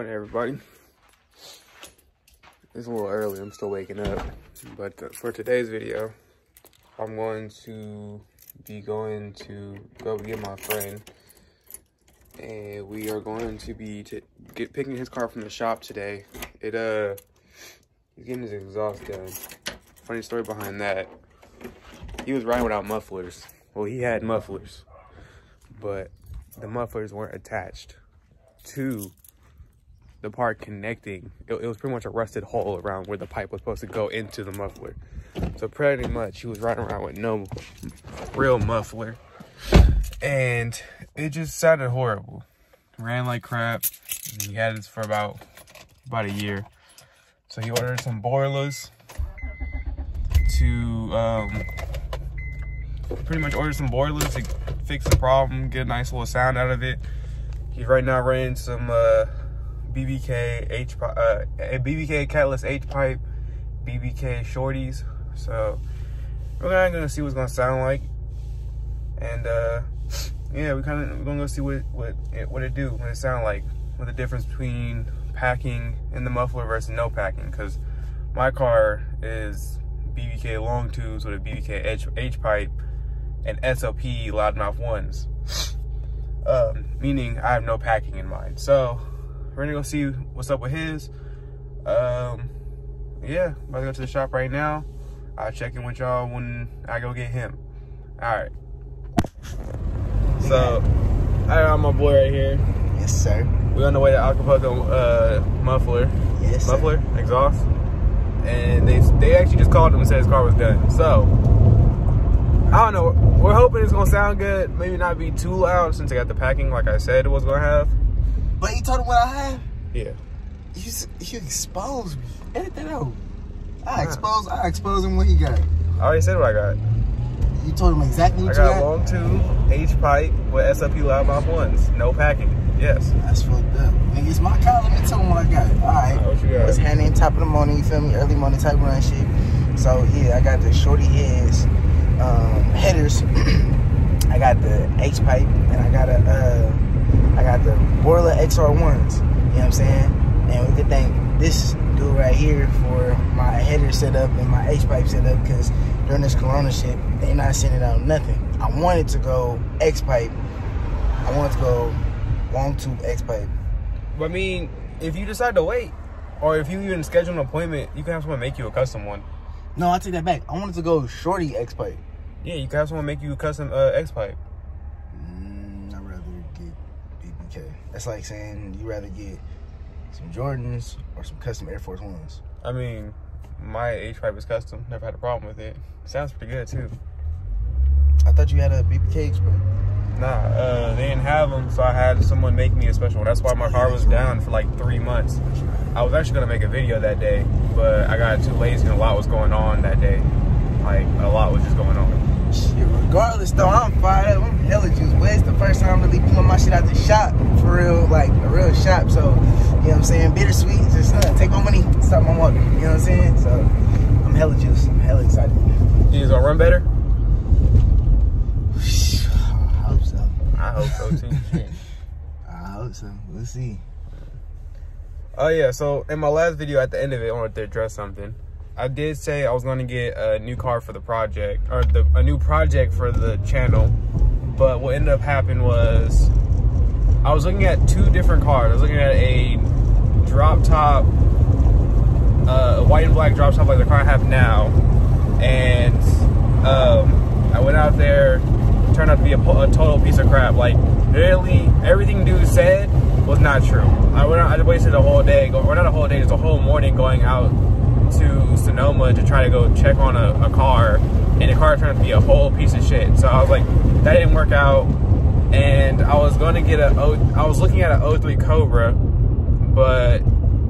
Morning, everybody. It's a little early. I'm still waking up. But uh, for today's video, I'm going to be going to go get my friend. And we are going to be to get picking his car from the shop today. It, uh, he's getting his exhaust done. Funny story behind that. He was riding without mufflers. Well, he had mufflers. But the mufflers weren't attached to the part connecting. It, it, was pretty much a rusted hole around where the pipe was supposed to go into the muffler. So pretty much he was riding around with no real muffler. And it just sounded horrible. Ran like crap. He had this for about about a year. So he ordered some Borlas to um, pretty much order some Borlas to fix the problem, get a nice little sound out of it. He's right now running some uh, BBK H uh, BBK Catalyst H pipe, BBK shorties. So we're kind gonna see what's gonna sound like, and uh, yeah, we kind of we're gonna go see what what it, what it do, what it sound like, what the difference between packing in the muffler versus no packing. Because my car is BBK long tubes with a BBK H, H pipe and SLP loudmouth ones. Um, meaning I have no packing in mine. So we're gonna go see what's up with his. Um, yeah, about to go to the shop right now. I'll check in with y'all when I go get him. All right. So, I got my boy right here. Yes, sir. We're on the way to Acapulco uh, muffler. Yes, sir. Muffler, exhaust. And they they actually just called him and said his car was done. So, I don't know. We're hoping it's gonna sound good. Maybe not be too loud since I got the packing like I said it was gonna have. But you told him what I have? Yeah. You, you exposed me. Edit that out. I exposed I exposed him what he got. I already said what I got. You told him exactly what I you got got? long tube, H pipe with SLP loudmouth ones. No packing. Yes. That's fucked up. Nigga, it's my car. Let me tell him what I got. All right. Alright, what you got? It's hand in top of the morning, you feel me? Early morning type run shit. So, yeah, I got the shorty heads, um, headers. I got the H pipe, and I got a, uh, I got the Borla XR1s. You know what I'm saying? And we could thank this dude right here for my header setup and my H pipe setup because during this Corona shit, they not sending out nothing. I wanted to go X pipe. I wanted to go long tube X pipe. But I mean, if you decide to wait, or if you even schedule an appointment, you can have someone make you a custom one. No, I take that back. I wanted to go shorty X pipe. Yeah, you can have someone make you a custom uh, X pipe. That's like saying you rather get some Jordans or some custom Air Force Ones. I mean, my H pipe is custom. Never had a problem with it. Sounds pretty good too. I thought you had a BBK X pipe. Nah, uh, they didn't have them, so I had someone make me a special one. That's why my car was down for like three months. I was actually gonna make a video that day, but I got too lazy and a lot was going on that day. Like a lot was just going on. Shit, regardless though, I'm fired up. I'm hella juice. But it's the first time I'm really pulling my shit out the shop for real, like a real shop. So, you know what I'm saying? Bittersweet. Just uh, take my money, stop my walking. You know what I'm saying? So, I'm hella juice. I'm hella excited. You gonna run better? I hope so. I hope so too. I hope so. We'll see. Oh yeah, so in my last video at the end of it, I wanted to address something. I did say I was going to get a new car for the project, or the, a new project for the channel. But what ended up happening was I was looking at two different cars. I was looking at a drop top, uh, a white and black drop top like the car I have now, and um, I went out there. Turned out to be a, a total piece of crap. Like literally everything dude said was not true. I went. Out, I wasted a whole day, or not a whole day, just a whole morning going out to Sonoma to try to go check on a, a car, and the car turned out to be a whole piece of shit. So I was like, that didn't work out, and I was going to get a. O, I was looking at an 03 Cobra, but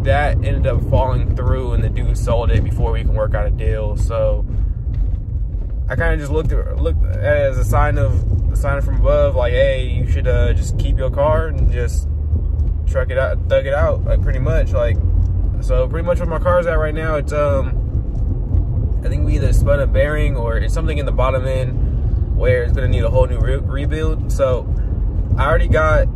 that ended up falling through, and the dude sold it before we can work out a deal. So I kind of just looked at, looked at as a sign of a sign from above, like, hey, you should uh, just keep your car and just truck it out, thug it out, like pretty much, like. So pretty much where my car's at right now, it's um, I think we either spun a bearing or it's something in the bottom end where it's gonna need a whole new re rebuild. So I already got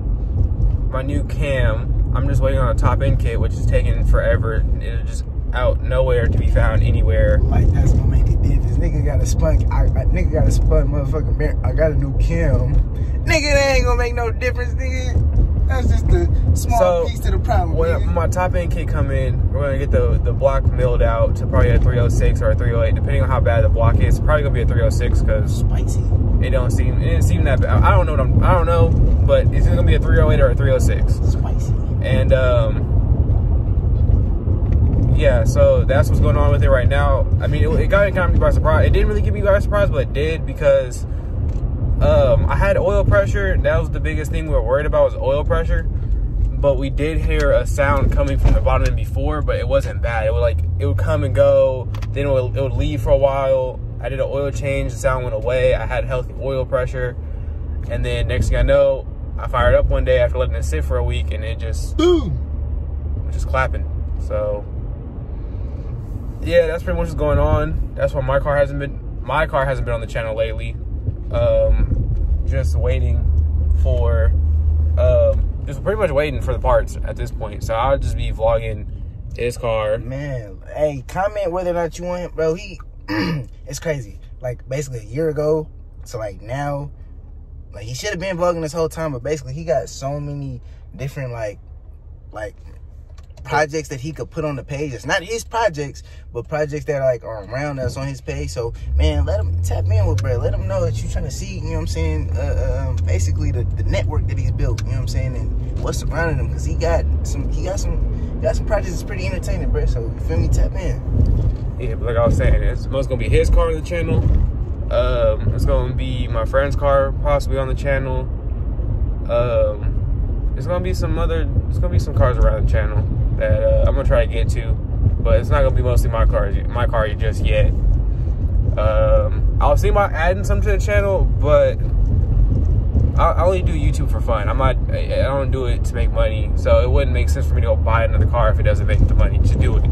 my new cam. I'm just waiting on a top end kit, which is taking forever. It's just out nowhere to be found anywhere. Like that's gonna make a difference. Nigga got a spun. I, I nigga got a spun motherfucking. Bear. I got a new cam. Nigga, that ain't gonna make no difference, nigga. That's just a small So, piece to the problem. When nigga. my top end kit come in, we're gonna get the the block milled out to probably a 306 or a 308, depending on how bad the block is. Probably gonna be a 306 because spicy. it don't seem it didn't seem that bad. I don't know. What I'm, I don't know, but it's gonna be a 308 or a 306. Spicy. And um, yeah, so that's what's going on with it right now. I mean, it, it got me kind of by surprise. It didn't really give me by surprise, but it did because um, I had oil pressure. That was the biggest thing we were worried about was oil pressure. But we did hear a sound coming from the bottom before, but it wasn't bad. It would like it would come and go, then it would, it would leave for a while. I did an oil change, the sound went away. I had healthy oil pressure, and then next thing I know, I fired up one day after letting it sit for a week, and it just Boom. just clapping. So yeah, that's pretty much what's going on. That's why my car hasn't been my car hasn't been on the channel lately. Um, just waiting for um, just pretty much waiting for the parts at this point. So I'll just be vlogging his car. Man, hey, comment whether or not you want bro. He, it's crazy. Like basically a year ago so like now, like he should have been vlogging this whole time, but basically he got so many different like, like projects that he could put on the page. It's not his projects, but projects that are like are around us on his page. So man, let him tap in with bro. Let him know that you're trying to see. You know what I'm saying? Uh, um, basically the, the network that he's built. You know what I'm saying? And what's surrounding him because he got some. He got some. Got some projects that's pretty entertaining, bro. So you feel me? Tap in. Yeah, but like I was saying, it's most gonna be his car on the channel. Um, it's gonna be my friend's car possibly on the channel. Um, there's gonna be some other. It's gonna be some cars around the channel that uh, I'm gonna try to get to, but it's not gonna be mostly my car. My car just yet. Um, I was thinking about adding some to the channel, but I, I only do YouTube for fun. I'm not. I, I don't do it to make money, so it wouldn't make sense for me to go buy another car if it doesn't make the money to do it.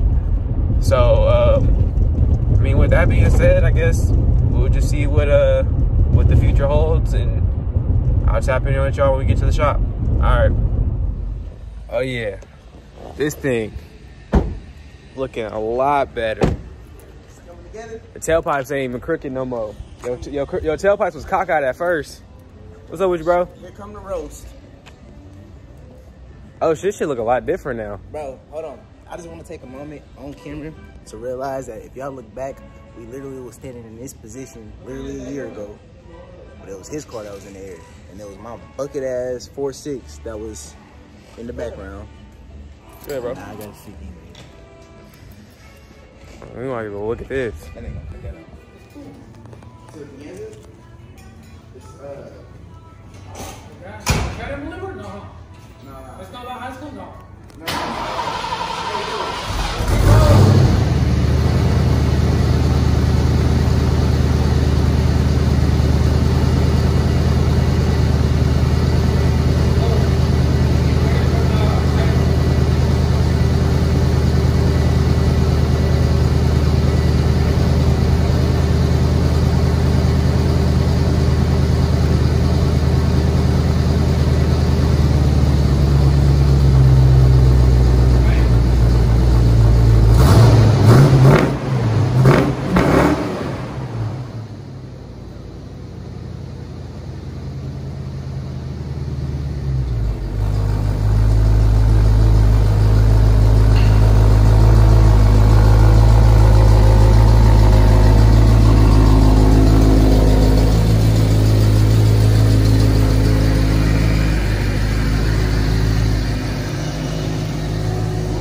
So, um, I mean, with that being said, I guess we'll just see what uh what the future holds, and I'll tap in with y'all when we get to the shop. All right. Oh yeah, this thing looking a lot better. The tailpipes ain't even crooked no more. Your, your, your tailpipes was cockeyed at first. What's up with you, bro? Here come the roast, Oh, shit, shit look a lot different now. bro. Hold on. I just want to take a moment on camera to realize that if y'all look back, we literally was standing in this position literally a year ago. But it was his car that was in the air, and it was my bucket ass four six that was in the background. Yeah, bro. Nah, I got a 50. We might go look at this. That ain't gonna pick that up. So the end, it's uh, Got him delivered? No. nah, That's not about high school? No.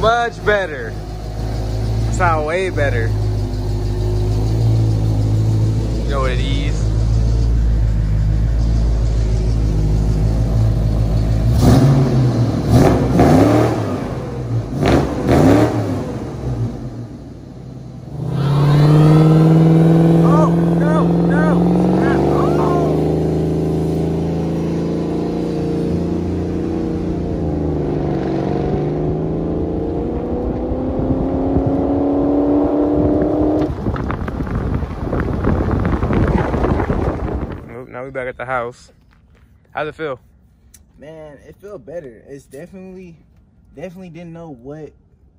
Much better. Sound way better. You know what it is? Oh, no, no, no. Oh. Nope, now we back at the house. How's it feel? man, it feel better. It's definitely definitely didn't know what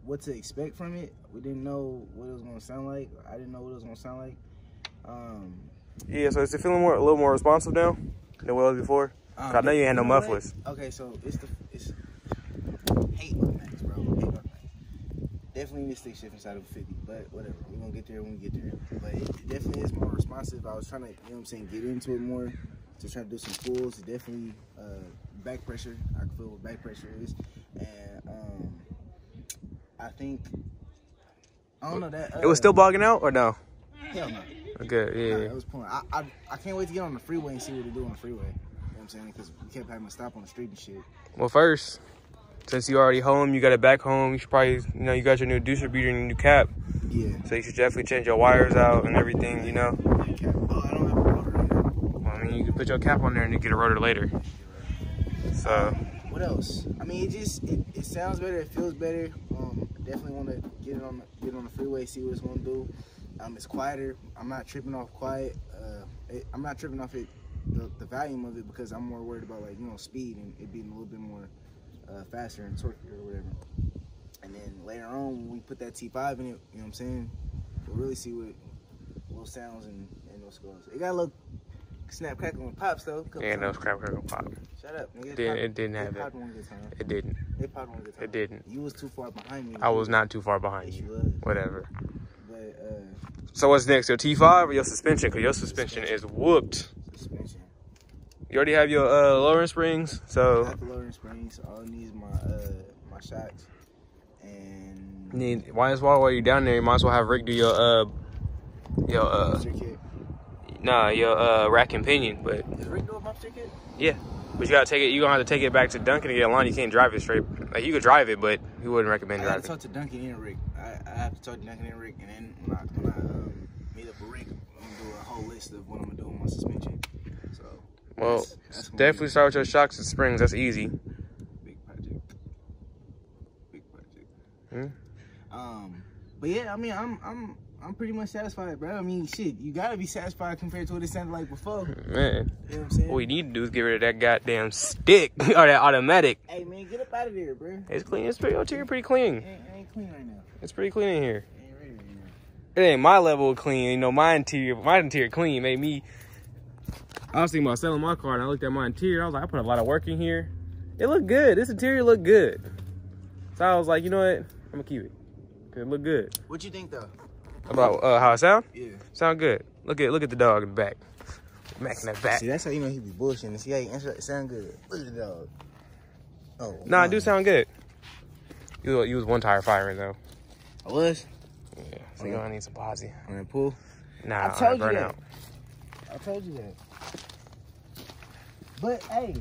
what to expect from it. We didn't know what it was gonna sound like. I didn't know what it was gonna sound like. Um, Yeah, so is it feeling more a little more responsive now than it was before? um, I know you had no mufflers. Okay, so it's the it's hate automatic, bro. Definitely need to stick shift inside of a 50, but whatever. We're gonna get there when we get there. But it, it definitely is more responsive. I was trying to, you know what I'm saying, get into it more to try to do some pulls. It definitely uh, back pressure. I can feel what back pressure is, and um, I think I don't know that. Uh, It was still bogging out or no? hell no. Okay, Nah, yeah. it was pulling. I, I I can't wait to get on the freeway and see what they do on the freeway. You know what I'm saying? Because we kept having to stop on the street and shit. Well, first, since you already home, you got it back home. You should probably, you know, you got your new distributor and your new cap, Yeah. so you should definitely change your wires out and everything. You know, Cap. Oh, I don't have a rotor well, I mean, you can put your cap on there and you get a rotor later. So, What else? I mean, it just it, it sounds better. It feels better. Um, definitely want to get it on the, get it on the freeway, see what it's gonna do. Um, it's quieter. I'm not tripping off quiet. Uh, it, I'm not tripping off it the, the volume of it because I'm more worried about like you know speed and it being a little bit more uh, faster and torque or whatever. And then later on when we put that T5 in it, you know what I'm saying? We'll really see what what sounds and and what's goes. It got a little snap crackle and pops though. yeah, no scrap crackle pop. Shut up. Nigga. It didn't, it didn't have It it. popped one good time. It didn't. It popped one time. It didn't. You was too far behind me. I was not too far behind you was. Whatever. But uh, So what's next? Your T5 or your suspension? Cause your suspension is whooped. You already have your uh, lowering springs, so Got the lowering springs. All I need is my uh my shocks. And need. why as well while you're down there, you might as well have Rick do your uh, your uh, kit. nah, your uh, rack and pinion. But Does Rick do a yeah, but you gotta take it. You gonna have to take it back to Duncan to get a line. You can't drive it straight. Like you could drive it, but he wouldn't I recommend gotta driving. talk to Duncan and Rick. I, I have to talk to Duncan and Rick, and then when I, when I um, meet up with Rick, I'm gonna do a whole list of what I'm gonna do with my suspension. Well, that's- that's definitely start with your shocks and springs. That's easy. big project. Big project. Hmm? Um, but yeah, I mean, I'm I'm I'm pretty much satisfied, bro. I mean, shit, you gotta be satisfied compared to what it sounded like before. Man, You know what I'm saying? what we need to do is get rid of that goddamn stick or that automatic. Hey man, get up out of there, bro. It's clean. It's pretty. Interior pretty It clean. ain't, it ain't clean right now. It's pretty clean in here. It ain't right. It ain't my level of clean. You know, my interior, my interior clean made me. I was thinking about selling my car, and I looked at my interior. I was like, I put a lot of work in here. It looked good. This interior looked good. So I was like, you know what? I'm gonna keep it. 'Cause it looked good. What you think though? About uh, how it sound? Yeah. Sound good. Look at look at the dog in the back. Mac in that back. See, that's how you know he be bullshitting. See how he answer it sound good. Look at the dog. Oh. Nah, it do sound good. You you was one tire firing though. I was Yeah. So you gonna need some Posi. on that pool. Nah, I told you burnout. that. I told you that. But hey,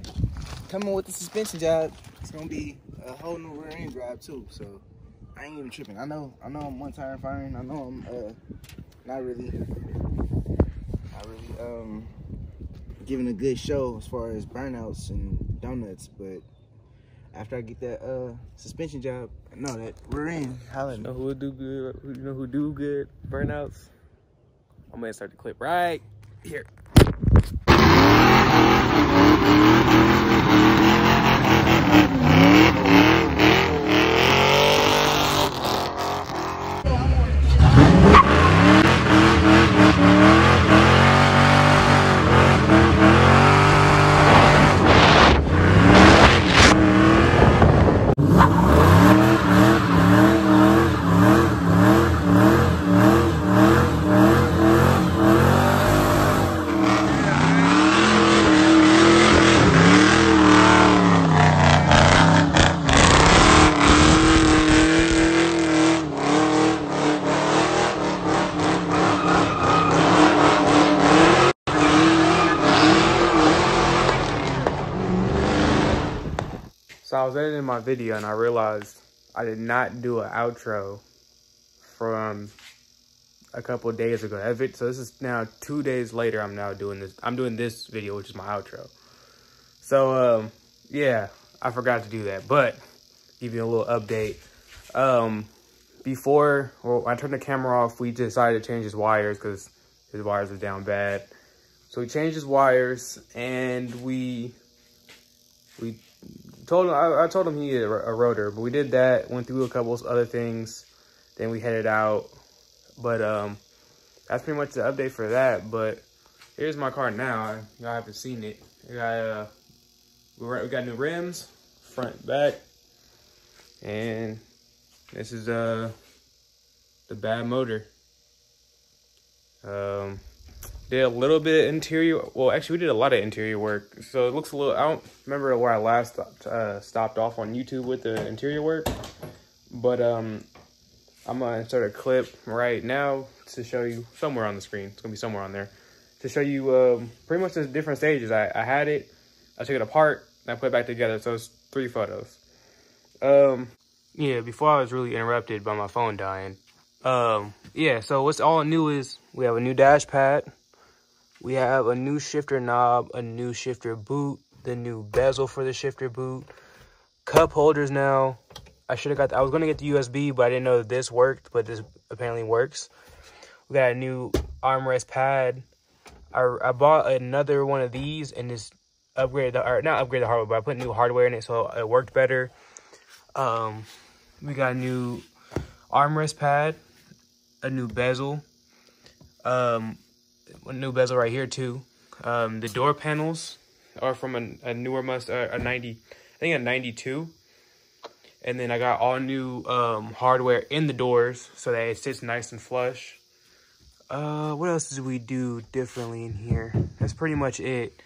coming with the suspension job, it's gonna be a whole new rear end drive too. So I ain't even tripping. I know, I know I'm one tire firing. I know I'm uh not really, not really um giving a good show as far as burnouts and donuts. But after I get that uh suspension job, no, that rear end, holla You know who would do good? You know who do good burnouts? I'm gonna start the clip right here. Mm-hmm. So I was editing my video and I realized I did not do an outro from a couple days ago. So this is now two days later. I'm now doing this. I'm doing this video, which is my outro. So um, yeah, I forgot to do that, but give you a little update. Um, before well, I turned the camera off, we decided to change his wires because his wires were down bad. So we changed his wires and we we told him I, I told him he needed a, rotor, but we did that. Went through a couple other things, then we headed out. But um, that's pretty much the update for that. But here's my car now. I haven't seen it. We got uh, we got new rims, front, back, and this is uh the bad motor. Um, did a little bit of interior. Well, actually, we did a lot of interior work. So it looks a little. I don't remember where I last stopped, uh, stopped off on YouTube with the interior work, but um, I'm gonna insert a clip right now to show you somewhere on the screen. It's gonna be somewhere on there to show you um, pretty much the different stages. I, I had it, I took it apart, and I put it back together. So it's three photos. Um, yeah. Before I was really interrupted by my phone dying. Um, yeah. So what's all new is we have a new dash pad. We have a new shifter knob, a new shifter boot, the new bezel for the shifter boot, cup holders now. I should have got, the, I was going to get the USB, but I didn't know that this worked, but this apparently works. We got a new armrest pad. I, I bought another one of these and just upgraded the, or not upgrade the hardware, but I put new hardware in it so it worked better. Um, we got a new armrest pad, a new bezel, um, a new bezel right here too. Um, the door panels are from a, a newer must uh, a 90, I think a 92. And then I got all new um, hardware in the doors so that it sits nice and flush. Uh, what else did we do differently in here? That's pretty much it.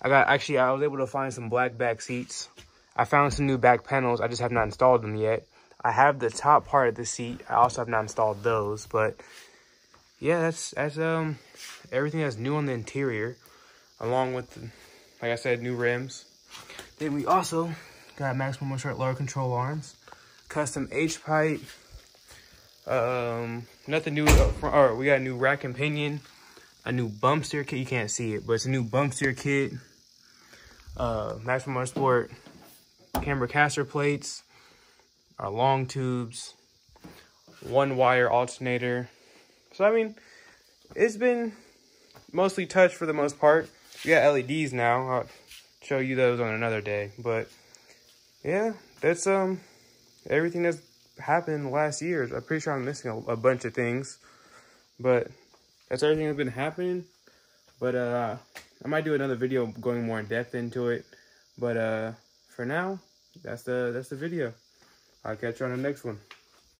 I got, actually, I was able to find some black back seats. I found some new back panels. I just have not installed them yet. I have the top part of the seat. I also have not installed those, but yeah, that's, that's, um, everything that's new on the interior, along with, the, like I said, new rims. Then we also got maximum short lower control arms, custom H pipe, um, nothing new. up front. All right, we got a new rack and pinion, a new bump steer kit. You can't see it, but it's a new bump steer kit. Uh, Maximum Sport camber caster plates, our long tubes, one wire alternator. So I mean, it's been mostly touch for the most part. We got LEDs now. I'll show you those on another day. But yeah, that's um everything that's happened last years. I'm pretty sure I'm missing a, a bunch of things. But that's everything that's been happening. But uh I might do another video going more in depth into it. But uh for now, that's the that's the video. I'll catch you on the next one.